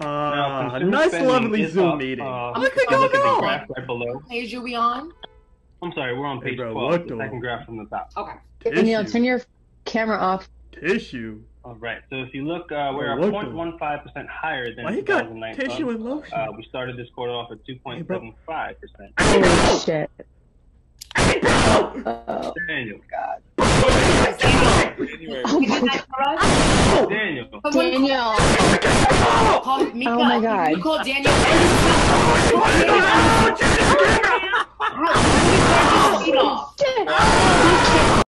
Uh, consumer nice, lovely Zoom up, meeting. uh, Look if at you go, look at the graph right below. Page are we on? I'm sorry, we're on Hey, page bro, 12, what the the- second graph from the top. Okay. Danielle, turn your camera off. Tissue. All right, so if you look, uh, we're Oh, 0.15% higher than Why you got tissue and lotion? Uh, we started this quarter off at 2.75%. Holy shit. Oh, Daniel, Anyway, oh Is my that for us? Daniel, Someone Danielle. Call Mika. Oh my God. You call Daniel.